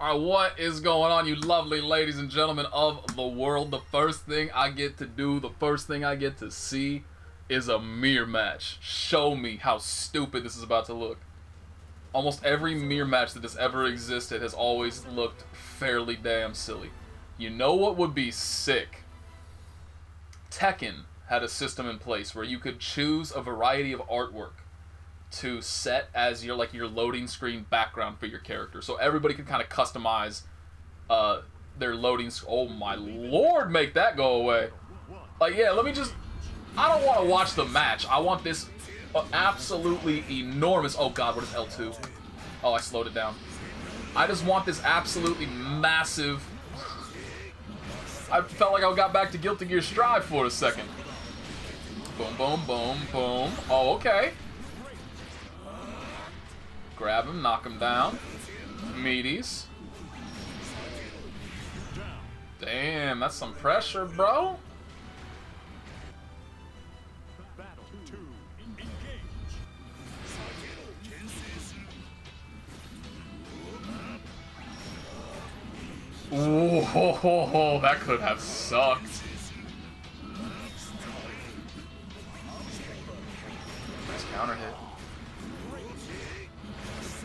Alright, what is going on, you lovely ladies and gentlemen of the world? The first thing I get to do, the first thing I get to see is a mirror match. Show me how stupid this is about to look. Almost every mirror match that has ever existed has always looked fairly damn silly. You know what would be sick? Tekken had a system in place where you could choose a variety of artwork to set as your like your loading screen background for your character. So everybody can kind of customize uh, their loading. Oh my lord, make that go away! Like yeah, let me just. I don't want to watch the match. I want this uh, absolutely enormous. Oh god, what is L two? Oh, I slowed it down. I just want this absolutely massive. I felt like I got back to Guilty Gear Strive for a second. Boom, boom, boom, boom. Oh, okay. Grab him, knock him down. Meaties. Damn, that's some pressure, bro. Ooh, ho, ho, ho, that could have sucked. Nice counter hit.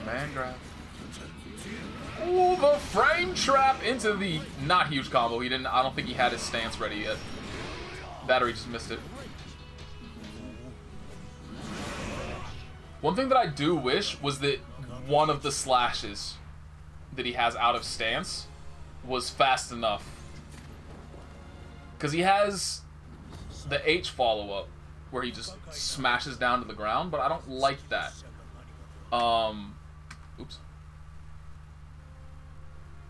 Man grab. Ooh, the frame trap into the not huge combo. He didn't. I don't think he had his stance ready yet. Battery just missed it. One thing that I do wish was that one of the slashes that he has out of stance was fast enough. Because he has the H follow-up where he just smashes down to the ground, but I don't like that. Um, oops.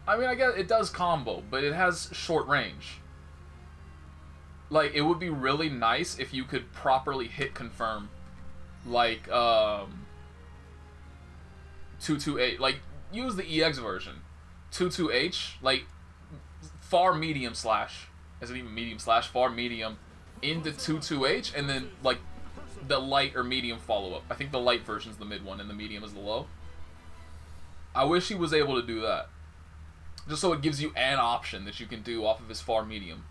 I mean, I guess it does combo, but it has short range. Like, it would be really nice if you could properly hit confirm. Like, um... 228. Like, use the EX version. 22H, like, far medium slash. Is it even medium slash? Far medium into 22H, and then, like, the light or medium follow-up. I think the light version is the mid one, and the medium is the low. I wish he was able to do that. Just so it gives you an option that you can do off of his far medium.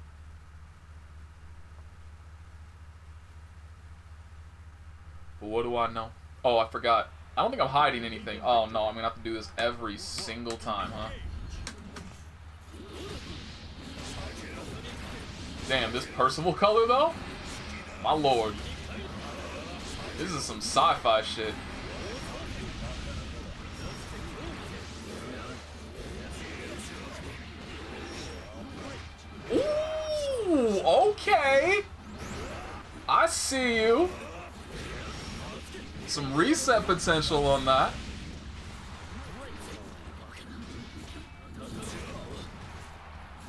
But what do I know? Oh, I forgot. I don't think I'm hiding anything. Oh, no, I'm going to have to do this every single time, huh? Damn, this Percival color, though? My lord. This is some sci-fi shit. Okay. I see you. Some reset potential on that.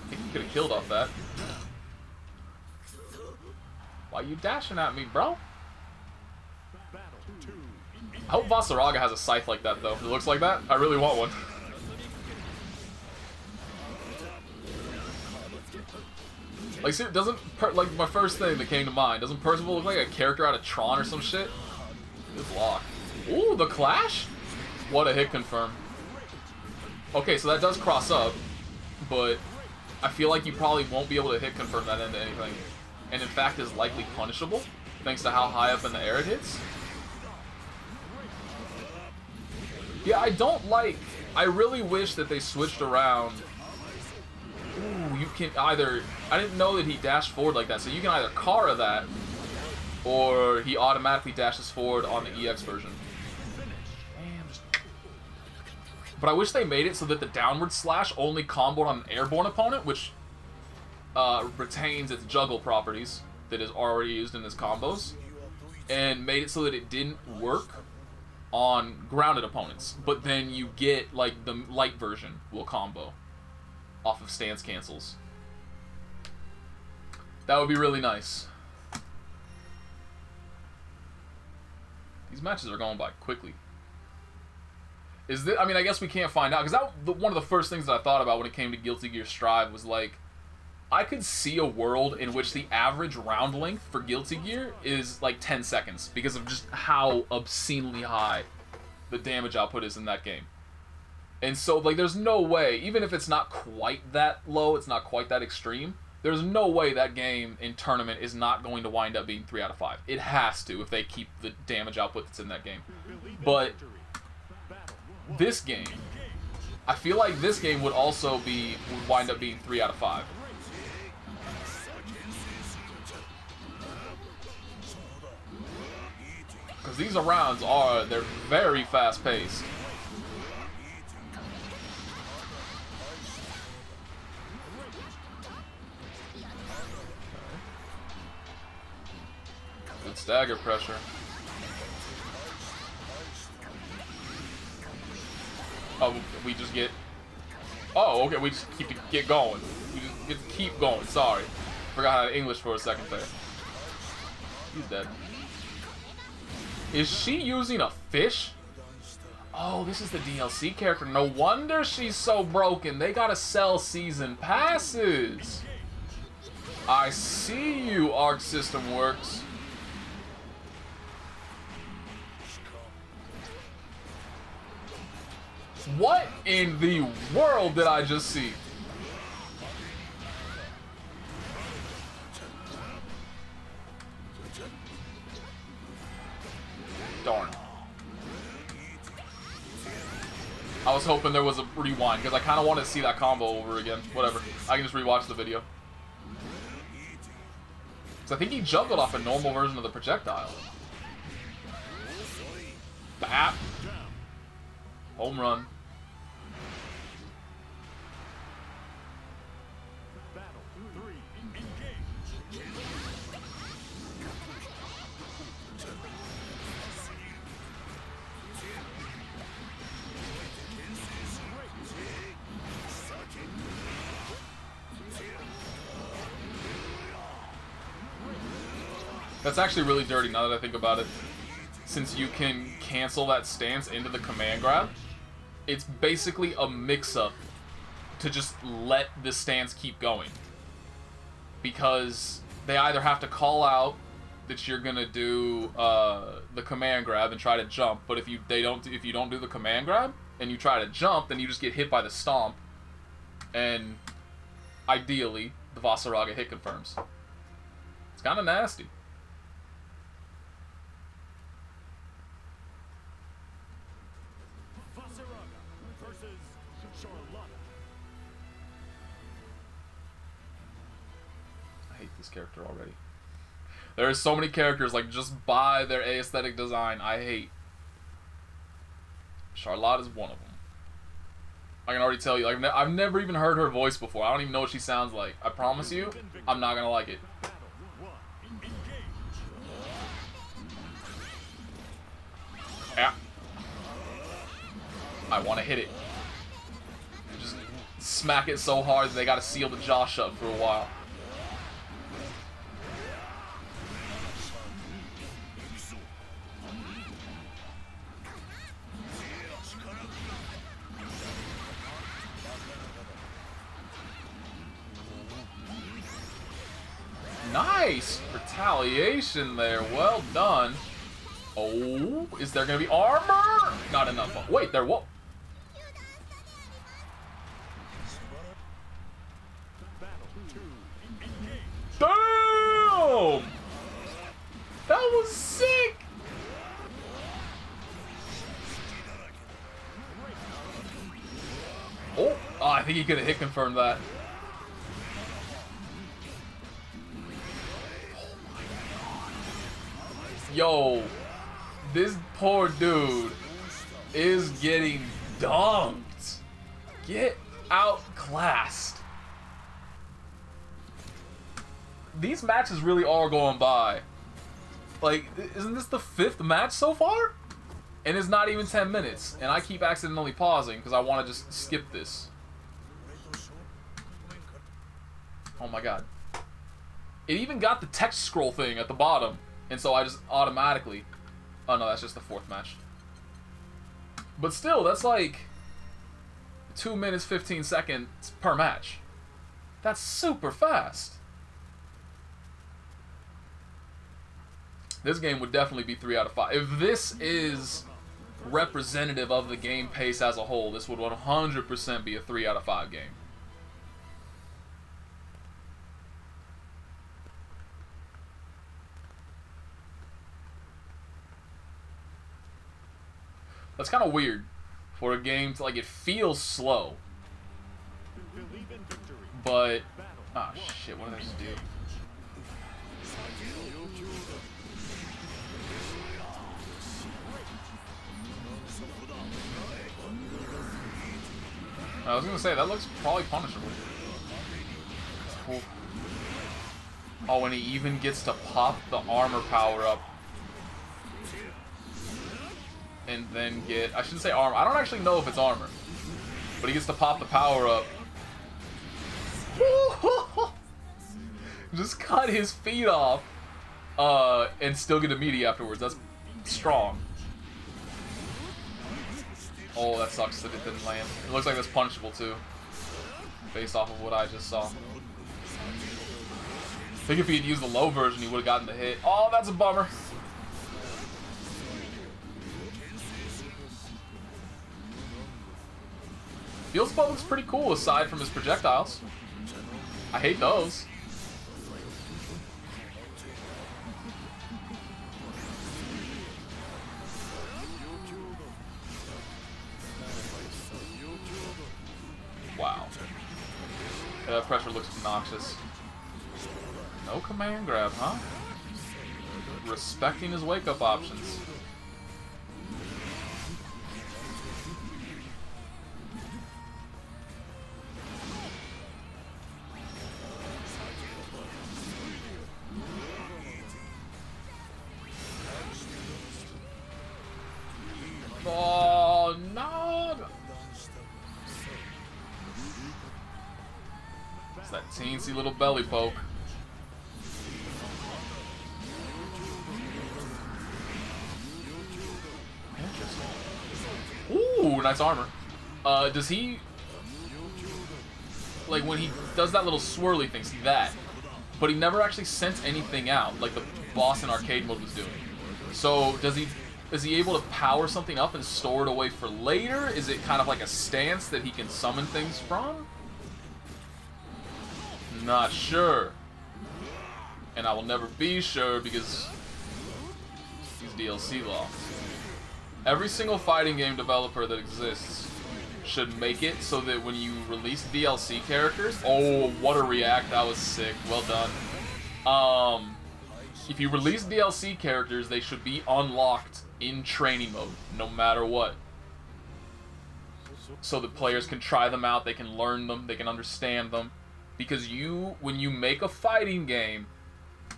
I think you could have killed off that. Why you dashing at me, bro? I hope Vaseraga has a scythe like that, though. It looks like that. I really want one. Like, see, doesn't per like my first thing that came to mind? Doesn't Percival look like a character out of Tron or some shit? Good block. Ooh, the clash. What a hit confirm. Okay, so that does cross up, but I feel like you probably won't be able to hit confirm that into anything, and in fact is likely punishable thanks to how high up in the air it hits. Yeah, I don't like... I really wish that they switched around... You can either... I didn't know that he dashed forward like that, so you can either Kara that, or he automatically dashes forward on the EX version. But I wish they made it so that the downward slash only comboed on an airborne opponent, which uh, retains its juggle properties that is already used in his combos, and made it so that it didn't work on grounded opponents, but then you get like the light version will combo off of stance cancels. That would be really nice. These matches are going by quickly. Is this, I mean, I guess we can't find out because that one of the first things that I thought about when it came to Guilty Gear Strive was like, I could see a world in which the average round length for Guilty Gear is like 10 seconds because of just how obscenely high the damage output is in that game. And so, like, there's no way, even if it's not quite that low, it's not quite that extreme, there's no way that game in tournament is not going to wind up being 3 out of 5. It has to if they keep the damage output that's in that game. But this game, I feel like this game would also be, would wind up being 3 out of 5. Because these rounds are, they're very fast Good stagger pressure. Oh, we just get... Oh, okay, we just keep to get going. We just get keep going, sorry. Forgot how to English for a second there. He's dead. Is she using a fish? Oh, this is the DLC character. No wonder she's so broken. They gotta sell season passes. I see you, Arc System Works. What in the world did I just see? Darn. I was hoping there was a rewind, because I kind of want to see that combo over again. Whatever. I can just rewatch the video. So I think he juggled off a normal version of the projectile. Bap. Home run. That's actually really dirty now that I think about it. Since you can cancel that stance into the command grab, it's basically a mix-up to just let the stance keep going. Because they either have to call out that you're gonna do uh, the command grab and try to jump, but if you they don't if you don't do the command grab and you try to jump, then you just get hit by the stomp, and ideally the Vaseraga hit confirms. It's kind of nasty. There are so many characters, like, just by their aesthetic design, I hate. Charlotte is one of them. I can already tell you, like, I've never even heard her voice before. I don't even know what she sounds like. I promise you, I'm not gonna like it. Yeah. I want to hit it. Just smack it so hard that they gotta seal the jaw shut for a while. Nice retaliation there. Well done. Oh, is there going to be armor? Not enough. Wait, there what? Damn! That was sick! Oh, oh I think he could have hit confirmed that. Poor dude is getting dumped. Get outclassed. These matches really are going by. Like, isn't this the fifth match so far? And it's not even 10 minutes. And I keep accidentally pausing because I want to just skip this. Oh my god. It even got the text scroll thing at the bottom. And so I just automatically... Oh no, that's just the fourth match. But still, that's like... 2 minutes 15 seconds per match. That's super fast. This game would definitely be 3 out of 5. If this is representative of the game pace as a whole, this would 100% be a 3 out of 5 game. That's kind of weird for a game to, like, it feels slow. But, oh, shit, what did I just do? I was gonna say, that looks probably punishable. Cool. Oh, when he even gets to pop the armor power up. And then get... I shouldn't say armor. I don't actually know if it's armor. But he gets to pop the power up. Just cut his feet off. Uh, and still get a meaty afterwards. That's strong. Oh, that sucks that it didn't land. It looks like that's punishable too. Based off of what I just saw. I think if he had used the low version, he would have gotten the hit. Oh, that's a bummer. Beelzebub looks pretty cool aside from his projectiles. I hate those. Wow. that pressure looks obnoxious. No command grab, huh? Respecting his wake-up options. Little belly poke. Ooh, nice armor. Uh, does he... Like, when he does that little swirly thing, see that? But he never actually sent anything out, like the boss in arcade mode was doing. So, does he... Is he able to power something up and store it away for later? Is it kind of like a stance that he can summon things from? Not sure. And I will never be sure because he's DLC law. Every single fighting game developer that exists should make it so that when you release DLC characters, oh, what a react, that was sick, well done. Um, if you release DLC characters, they should be unlocked in training mode, no matter what. So the players can try them out, they can learn them, they can understand them. Because you, when you make a fighting game,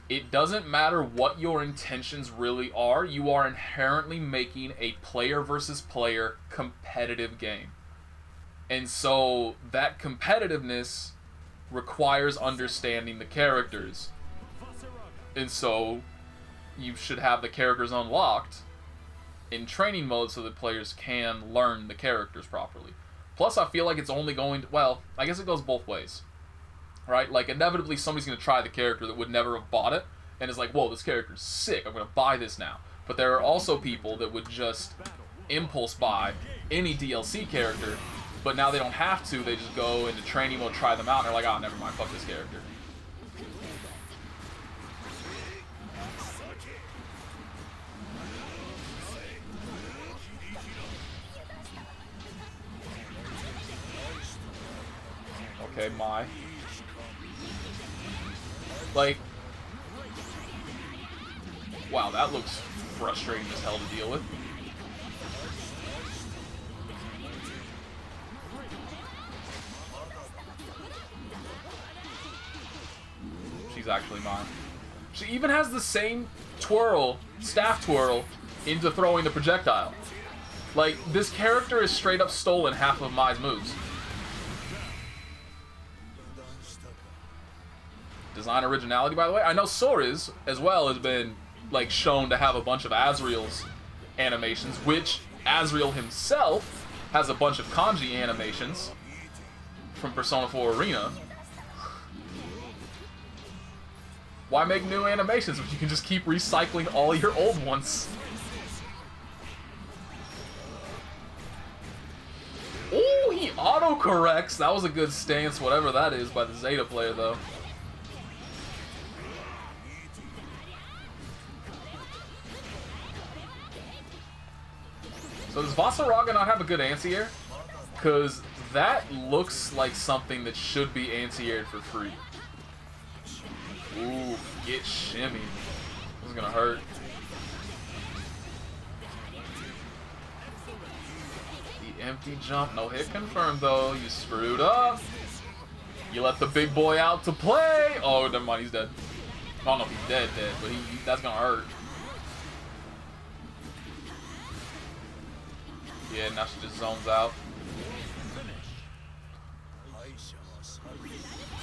it doesn't matter what your intentions really are, you are inherently making a player versus player competitive game. And so that competitiveness requires understanding the characters. And so you should have the characters unlocked in training mode so that players can learn the characters properly. Plus, I feel like it's only going to, well, I guess it goes both ways right? Like inevitably somebody's gonna try the character that would never have bought it and is like, whoa, this character's sick. I'm gonna buy this now. But there are also people that would just impulse buy any DLC character, but now they don't have to. They just go into training mode, try them out, and they're like, oh, never mind, fuck this character. Okay, my. Like, wow, that looks frustrating as hell to deal with. She's actually mine. She even has the same twirl, staff twirl, into throwing the projectile. Like, this character is straight up stolen half of Mai's moves. Design originality, by the way. I know Sora's, as well, has been, like, shown to have a bunch of Azrael's animations, which Azrael himself has a bunch of Kanji animations from Persona 4 Arena. Why make new animations if you can just keep recycling all your old ones? Oh, he Auto corrects. That was a good stance, whatever that is, by the Zeta player, though. So does Vaseraga not have a good anti-air? Because that looks like something that should be anti-aired for free. Ooh, get shimmy. This is gonna hurt. The empty jump, no hit confirmed though. You screwed up. You let the big boy out to play. Oh, never mind, he's dead. I don't know if he's dead, dead, but he, he that's gonna hurt. Yeah, now she just zones out.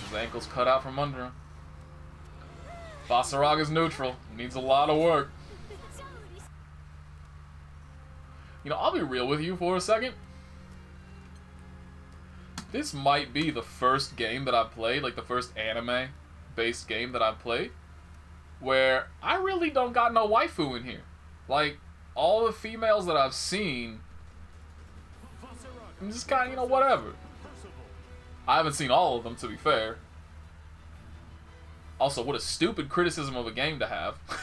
His ankle's cut out from under him. Vaseraga's neutral. Needs a lot of work. You know, I'll be real with you for a second. This might be the first game that I've played, like the first anime-based game that I've played, where I really don't got no waifu in here. Like, all the females that I've seen, I'm just kind of, you know, whatever. I haven't seen all of them, to be fair. Also, what a stupid criticism of a game to have.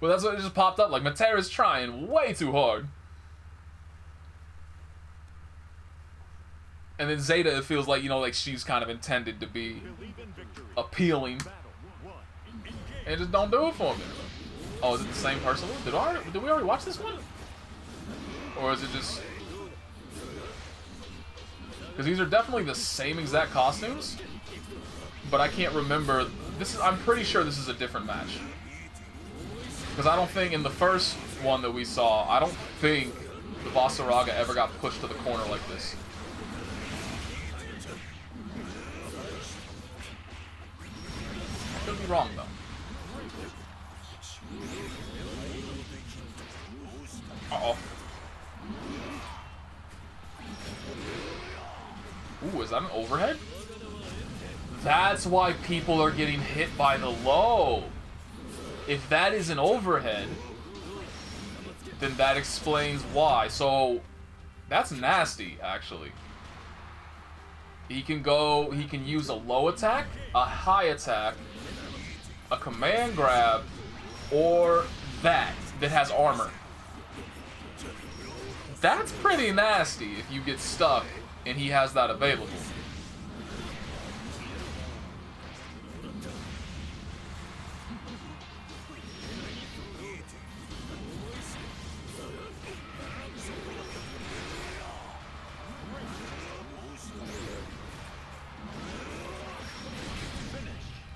well, that's what it just popped up. Like, Metera's trying way too hard. And then Zeta, it feels like, you know, like she's kind of intended to be appealing. And just don't do it for me. Oh, is it the same person? Did, I, did we already watch this one? Or is it just... Because these are definitely the same exact costumes but I can't remember. This is. I'm pretty sure this is a different match. Because I don't think in the first one that we saw, I don't think the Vaseraga ever got pushed to the corner like this. I could be wrong though. Uh oh. Ooh, is that an overhead? That's why people are getting hit by the low. If that is an overhead, then that explains why. So, that's nasty, actually. He can go, he can use a low attack, a high attack, a command grab, or that, that has armor. That's pretty nasty if you get stuck and he has that available.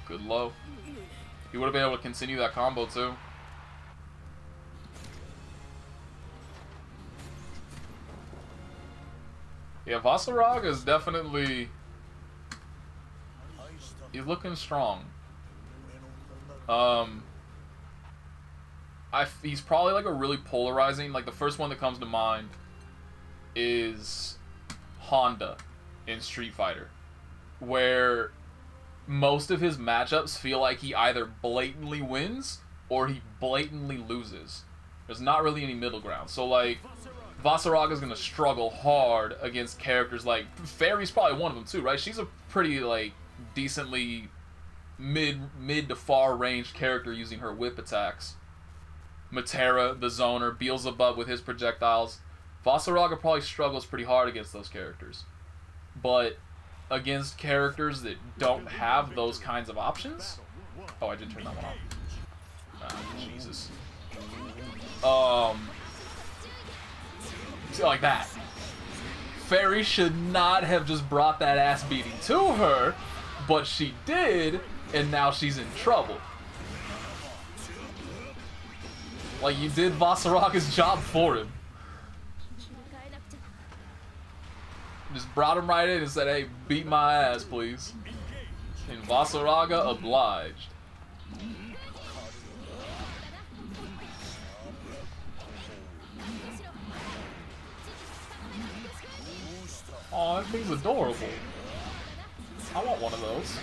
Good low. He would have been able to continue that combo too. Yeah, Vaseraga is definitely... He's looking strong. Um, I he's probably like a really polarizing. Like the first one that comes to mind is Honda in Street Fighter, where most of his matchups feel like he either blatantly wins or he blatantly loses. There's not really any middle ground. So like Vaseraga is gonna struggle hard against characters like Ferry's probably one of them too, right? She's a pretty like decently mid mid to far range character using her whip attacks. Metera, the zoner, Beelzebub with his projectiles. Vaseraga probably struggles pretty hard against those characters. But against characters that don't have those kinds of options. Oh, I did turn that one off. Ah, Jesus. Um, like that. Ferry should not have just brought that ass beating to her, but she did, and now she's in trouble. Like, you did Vaseraga's job for him. Just brought him right in and said, hey, beat my ass, please. And Vaseraga obliged. Oh, that thing's adorable. I want one of those.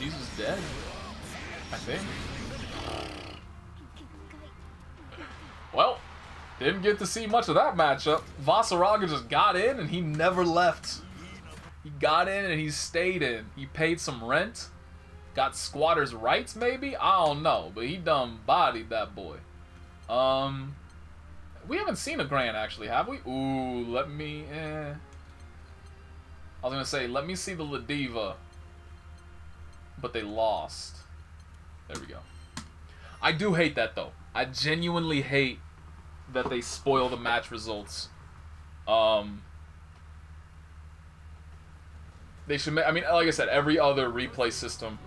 Jesus dead. I think. Well, didn't get to see much of that matchup. Vaseraga just got in and he never left. He got in and he stayed in. He paid some rent. Got squatters' rights, maybe? I don't know, but he done bodied that boy. Um, we haven't seen a Gran, actually, have we? Ooh, let me, eh. I was gonna say, let me see the Ladiva. But they lost. There we go. I do hate that, though. I genuinely hate that they spoil the match results. Um, they should. I mean, like I said, every other replay system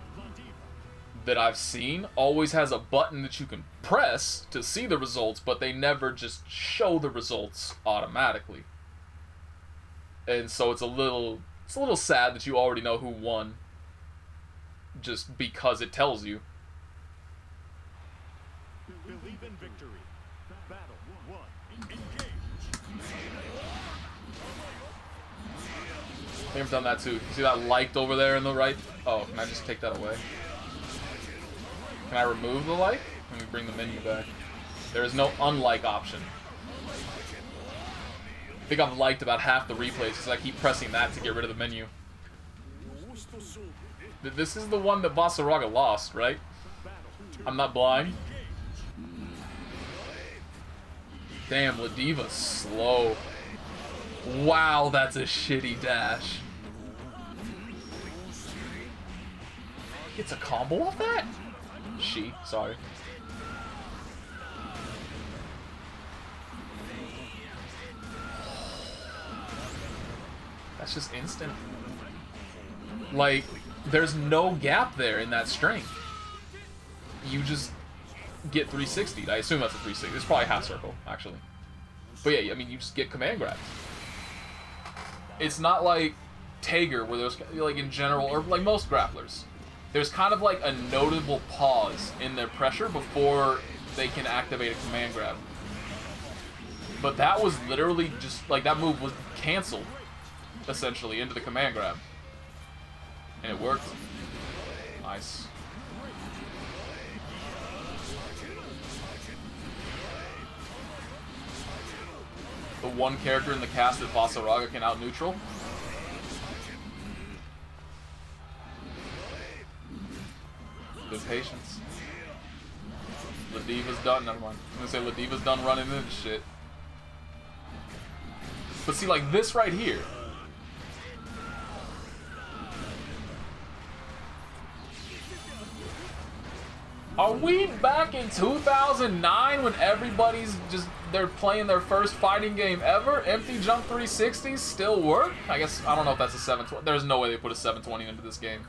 that I've seen always has a button that you can press to see the results, but they never just show the results automatically. And so it's a little it's a little sad that you already know who won just because it tells you. Believe in victory. Battle one. Engage. I've done that too. See that liked over there in the right? Oh, can I just take that away? Can I remove the like? Let me bring the menu back. There is no unlike option. I think I've liked about half the replays because I keep pressing that to get rid of the menu. This is the one that Vaseraga lost, right? I'm not blind. Damn, Ladiva's slow. Wow, that's a shitty dash. Gets a combo off that? She, sorry. That's just instant. Like, there's no gap there in that string. You just get 360. I assume that's a 360. It's probably half circle, actually. But yeah, I mean, you just get command grabs. It's not like Tager, where there's, like, in general, or like most grapplers there's kind of like a notable pause in their pressure before they can activate a command grab. But that was literally just, like, that move was canceled, essentially, into the command grab. And it worked. Nice. The one character in the cast that Vaseraga can out-neutral. Good patience. Ladiva's done. Never mind. I'm gonna say Ladiva's done running into shit. But see, like this right here. Are we back in 2009 when everybody's just they're playing their first fighting game ever? Empty jump 360s still work? I guess I don't know if that's a 720. There's no way they put a 720 into this game.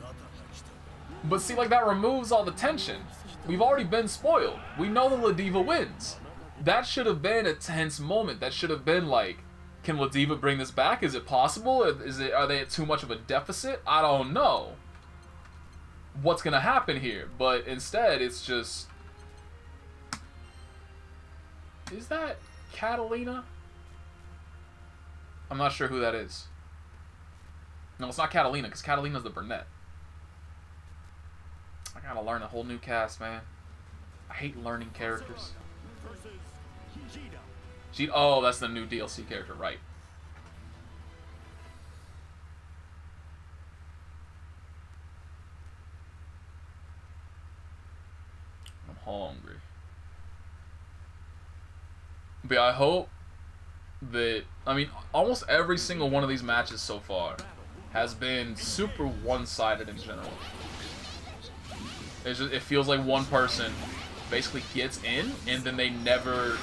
But see, like, that removes all the tension. We've already been spoiled. We know the Ladiva wins. That should have been a tense moment. That should have been like, can Ladiva bring this back? Is it possible? Is it? Are they at too much of a deficit? I don't know. What's gonna happen here? But instead, it's just. Is that Catalina? I'm not sure who that is. No, it's not Catalina, because Catalina's the brunette. I gotta learn a whole new cast, man. I hate learning characters. She, oh, that's the new DLC character, right. I'm hungry. But I hope that, I mean, almost every single one of these matches so far has been super one-sided in general. Just, it feels like one person basically gets in, and then they never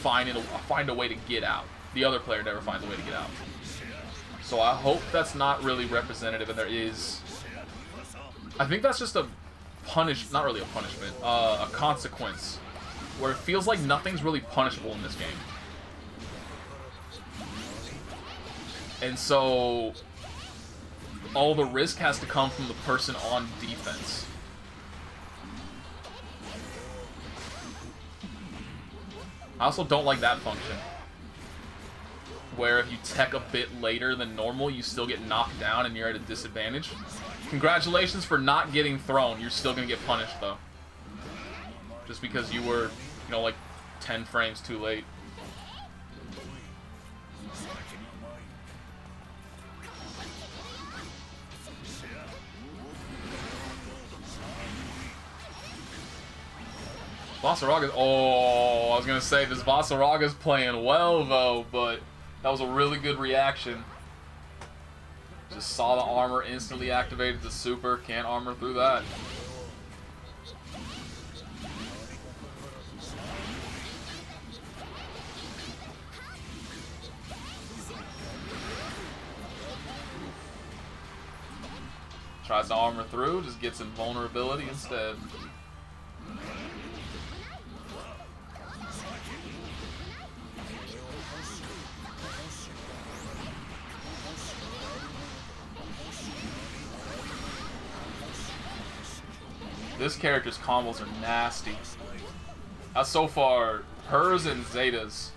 find it, find a way to get out. The other player never finds a way to get out. So I hope that's not really representative, and there is... I think that's just a punish, not really a punishment, uh, a consequence, where it feels like nothing's really punishable in this game. And so all the risk has to come from the person on defense. I also don't like that function. Where if you tech a bit later than normal, you still get knocked down and you're at a disadvantage. Congratulations for not getting thrown. You're still going to get punished, though. Just because you were, you know, like 10 frames too late. Vaseraga. Oh, I was gonna say this Vaseraga's playing well though, but that was a really good reaction. Just saw the armor, instantly activated the super. Can't armor through that. Tries to armor through, just gets invulnerability instead. This character's combos are nasty. Uh, so far, hers and Zeta's.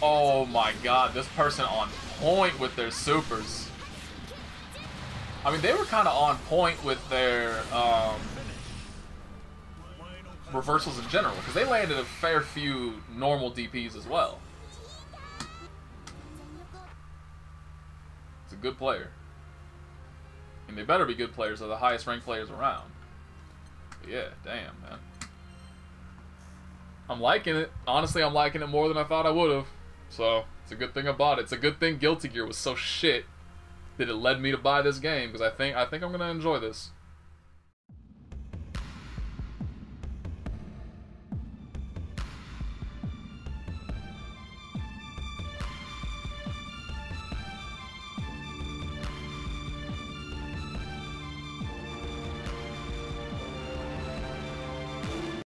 Oh my god, this person on point with their supers. I mean, they were kind of on point with their um, reversals in general, because they landed a fair few normal DPs as well. It's a good player. And they better be good players, they're the highest ranked players around. Yeah, damn, man. I'm liking it. Honestly, I'm liking it more than I thought I would have. So, it's a good thing I bought it. It's a good thing Guilty Gear was so shit that it led me to buy this game because I think I think I'm gonna enjoy this.